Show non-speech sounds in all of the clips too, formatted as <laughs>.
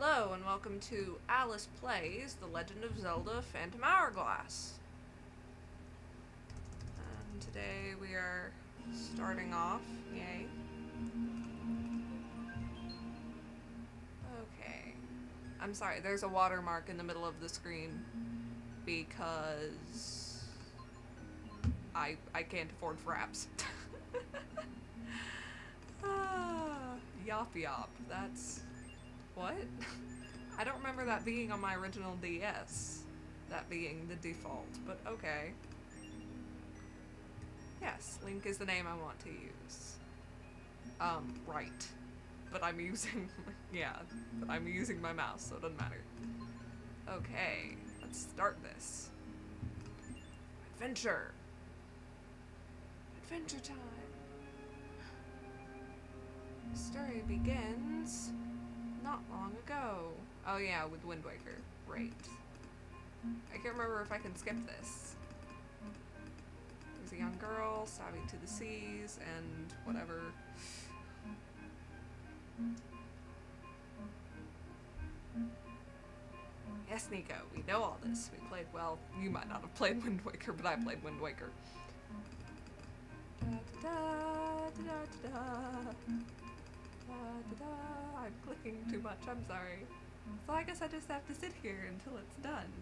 Hello and welcome to Alice Plays The Legend of Zelda Phantom Hourglass. And today we are starting off, yay. Okay. I'm sorry, there's a watermark in the middle of the screen because I I can't afford fraps. <laughs> ah, yop yop. That's what? I don't remember that being on my original DS. That being the default, but okay. Yes, Link is the name I want to use. Um, right. But I'm using, <laughs> yeah, but I'm using my mouse, so it doesn't matter. Okay, let's start this. Adventure! Adventure time! The story begins not long ago. Oh yeah, with Wind Waker. Right. I can't remember if I can skip this. There's a young girl, savvy to the seas, and whatever. Yes, Niko, we know all this. We played, well, you might not have played <laughs> Wind Waker, but I played Wind Waker. Da, da, da, da, da, I'm clicking too much, I'm sorry. So I guess I just have to sit here until it's done.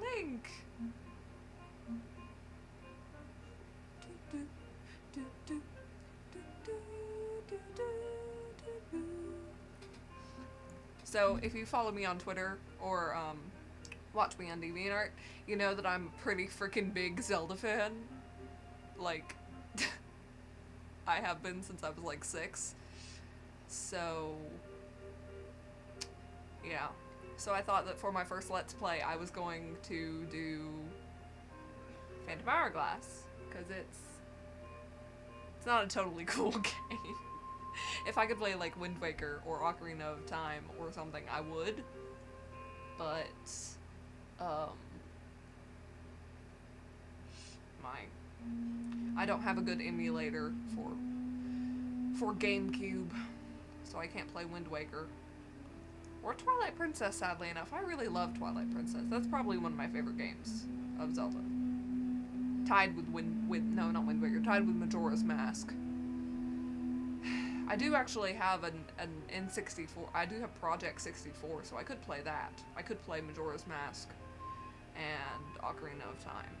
Link! So if you follow me on Twitter or um, watch me on DeviantArt, you know that I'm a pretty freaking big Zelda fan. Like, I have been since I was like six. So, yeah. So I thought that for my first Let's Play, I was going to do Phantom Hourglass because it's it's not a totally <laughs> cool game. if I could play like Wind Waker or Ocarina of Time or something, I would. But um, my I don't have a good emulator for for GameCube, so I can't play Wind Waker. Or Twilight Princess, sadly enough. I really love Twilight Princess. That's probably one of my favorite games of Zelda. Tied with Wind with no, not Wind Waker, tied with Majora's Mask. <sighs> I do actually have an, an N64. I do have Project 64, so I could play that. I could play Majora's Mask and Ocarina of Time.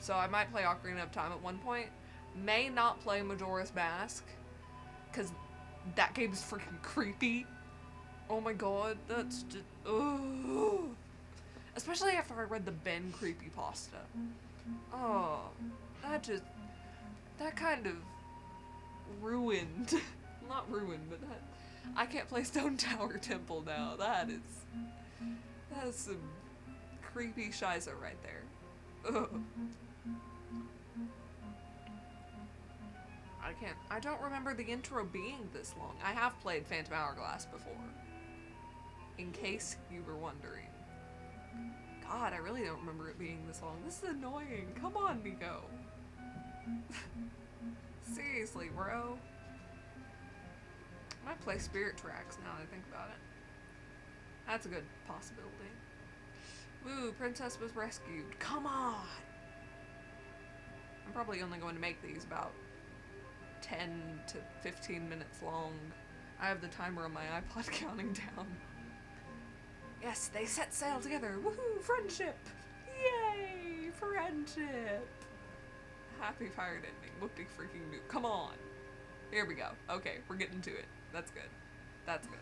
So I might play Ocarina of Time at one point. May not play Majora's Mask, because that game is freaking creepy. Oh my god, that's just. Oh. Especially after I read the Ben creepy pasta. Oh, that just. That kind of ruined. <laughs> Not ruined, but that. I can't play Stone <laughs> Tower Temple now. That is. That is some creepy shiza right there. Ugh. I can't. I don't remember the intro being this long. I have played Phantom Hourglass before. In case you were wondering. God, I really don't remember it being this long. This is annoying. Come on, Niko. <laughs> Seriously, bro. I might play Spirit Tracks now that I think about it. That's a good possibility. Woo, Princess was rescued. Come on! I'm probably only going to make these about 10 to 15 minutes long. I have the timer on my iPod <laughs> counting down. Yes, they set sail together. Woohoo! Friendship! Yay! Friendship! Happy pirate ending. Whoopty freaking do. Come on! Here we go. Okay, we're getting to it. That's good. That's good.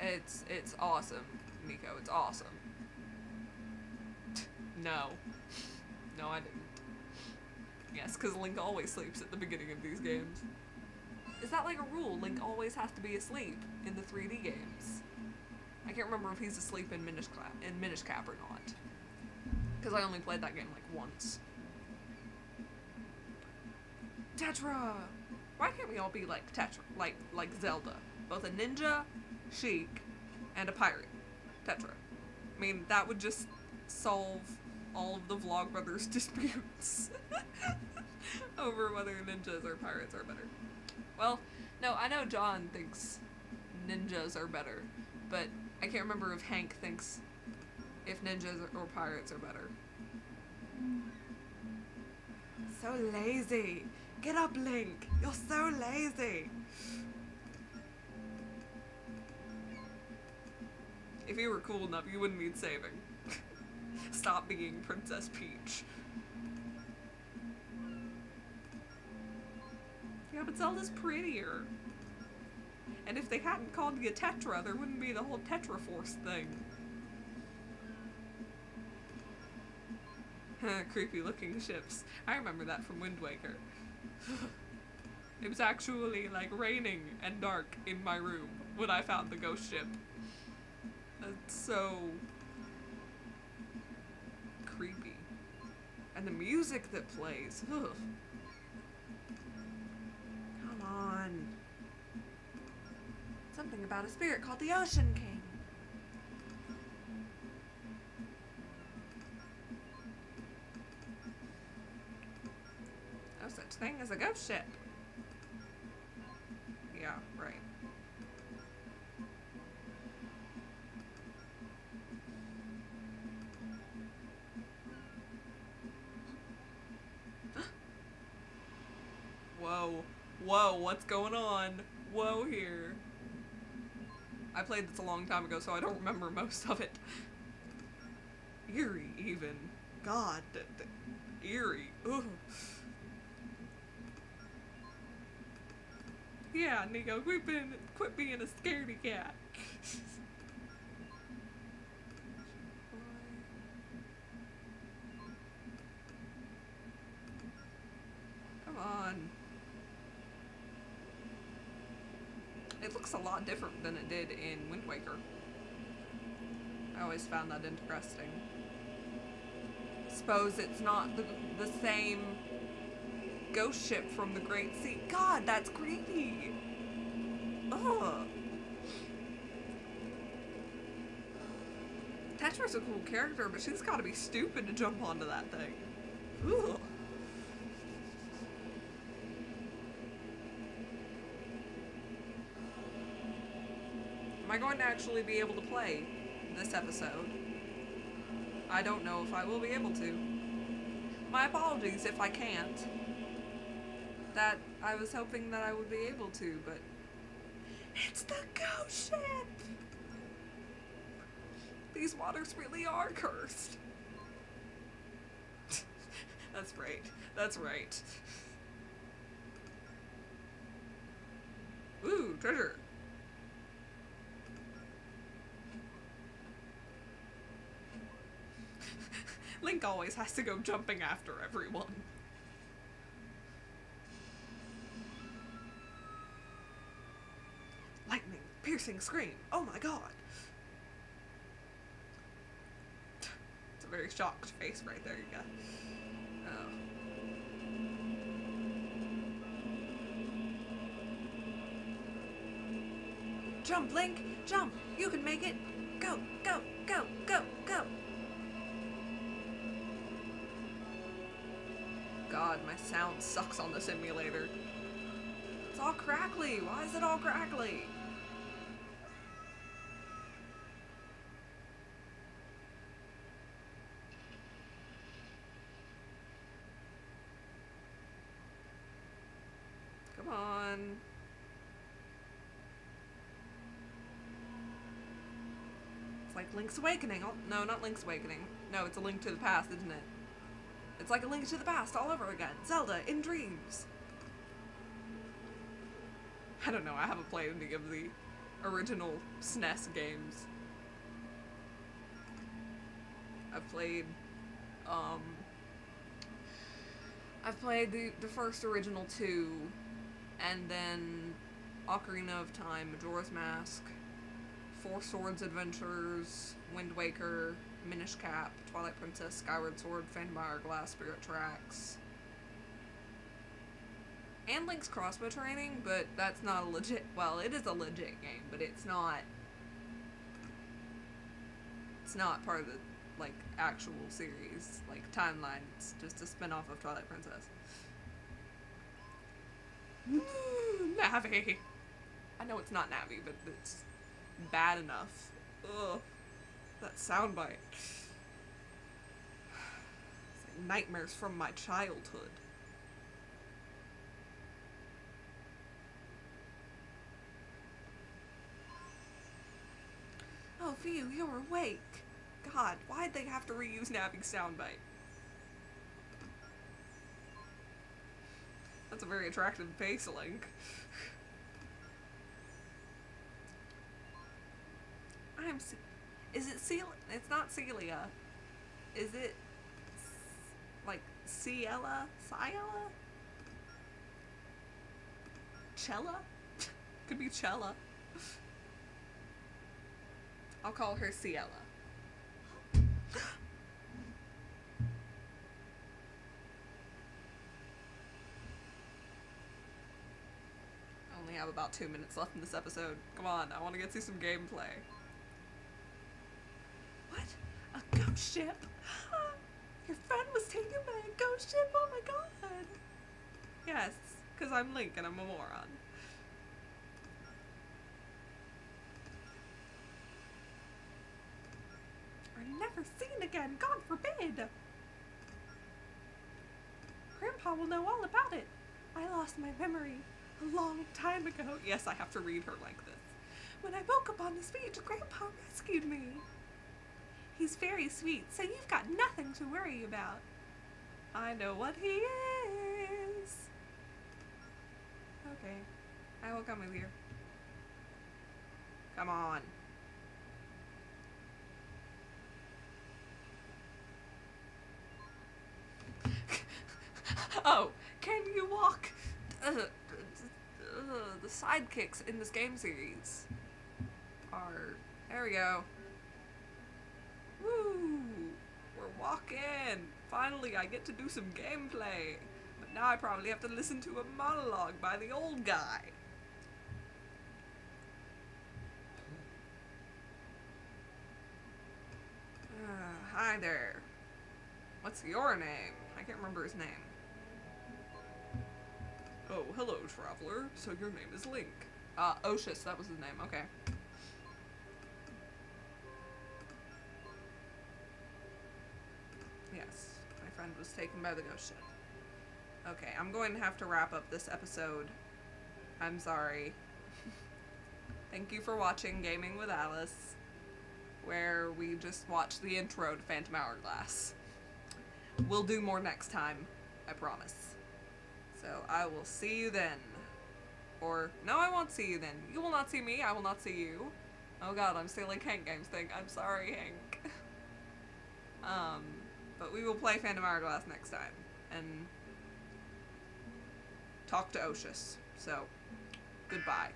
It's it's awesome, Niko. It's awesome. no. No, I didn't. Yes, because Link always sleeps at the beginning of these games. Is that like a rule? Link always has to be asleep in the 3D games. I can't remember if he's asleep in Minish, Cap, in Minish Cap or not. Because I only played that game like once. Tetra! Why can't we all be like Tetra? Like, like Zelda. Both a ninja, Sheik, and a pirate. Tetra. I mean, that would just solve all of the Vlogbrothers <laughs> disputes <laughs> <laughs> over whether ninjas or pirates are better. Well, no, I know John thinks ninjas are better, but I can't remember if Hank thinks if ninjas or pirates are better. So lazy. Get up, Link. You're so lazy. If you were cool enough, you wouldn't need saving. <laughs> Stop being Princess Peach. Yeah, but Zelda's prettier. And if they hadn't called you Tetra, there wouldn't be the whole Tetra Force thing. <laughs> Creepy looking ships. I remember that from Wind Waker. <laughs> it was actually like raining and dark in my room when I found the ghost ship. That's so creepy. And the music that plays. Ugh. Something about a spirit called the Ocean King. No such thing as a ghost ship. Yeah, right. <gasps> Whoa. Whoa, what's going on? Whoa here. I played this a long time ago, so I don't remember <laughs> most of it. Eerie, even. God, eerie. Ugh. Yeah, Niko, quit being, quit being a scaredy cat. <laughs> Come on. It looks a lot different than it did in Wind Waker. I always found that interesting. Suppose it's not the, the same ghost ship from the Great Sea. God, that's creepy. Ugh. Tetra's a cool character, but she's gotta be stupid to jump onto that thing. Ugh. Am I going to actually be able to play this episode? I don't know if I will be able to. My apologies if I can't. That I was hoping that I would be able to, but it's the ghost ship. These waters really are cursed. <laughs> That's right. That's right. Ooh, treasure. Link always has to go jumping after everyone. Lightning, piercing scream. Oh my god. It's a very shocked face right there, you got. Oh. Jump, Link! Jump! You can make it! Go, go, go, go, go! God, my sound sucks on the simulator. It's all crackly. Why is it all crackly? Come on. It's like Link's Awakening. Oh, no, not Link's Awakening. No, it's a Link to the Past, isn't it? It's like a link to the past all over again. Zelda in dreams. I don't know, I haven't played any of the original SNES games. I've played, um, I've played the, the first original two, and then Ocarina of Time, Majora's Mask, Four Swords Adventures, Wind Waker, Minish Cap, Twilight Princess, Skyward Sword, Phantom Glass, Spirit Tracks, and Link's Crossbow Training, but that's not a legit. Well, it is a legit game, but it's not. It's not part of the like actual series, like timeline. It's just a spin off of Twilight Princess. <sighs> Navi. I know it's not Navi, but it's bad enough. Ugh. That soundbite. It's like nightmares from my childhood. Oh, Phew, you're awake. God, why'd they have to reuse Navi's soundbite? That's a very attractive face link. <laughs> I'm. Ce- is it Celia? It's not Celia. Is it like Ciela? Ciela? Cella? <laughs> Could be Cella. I'll call her Ciela. <gasps> I only have about two minutes left in this episode. Come on, I want to get to some gameplay. What? A ship? <gasps> Your friend was taken by a ghost ship? Oh my god! Yes, because I'm Link and I'm a moron. Are never seen again, God forbid! Grandpa will know all about it. I lost my memory a long time ago. Yes, I have to read her like this. When I woke up on this beach, Grandpa rescued me. He's very sweet, so you've got nothing to worry about. I know what he is. Okay, I will come with you. Come on. <laughs> oh, can you walk? <laughs> The sidekicks in this game series are. There we go. Woo! We're walking! Finally, I get to do some gameplay. But now I probably have to listen to a monologue by the old guy. Uh, hi there. What's your name? I can't remember his name. Oh, hello, traveler. So your name is Link. Uh, Oshus, that was his name. Okay. Was taken by the ghost ship. Okay, I'm going to have to wrap up this episode. I'm sorry. <laughs> Thank you for watching Gaming with Alice, where we just watched the intro to Phantom Hourglass. We'll do more next time, I promise. So I will see you then. Or, no, I won't see you then. You will not see me, I will not see you. Oh god, I'm stealing Hank Games thing. I'm sorry, Hank. <laughs> um, but we will play Phantom Hourglass next time. And talk to Oshus. So, goodbye.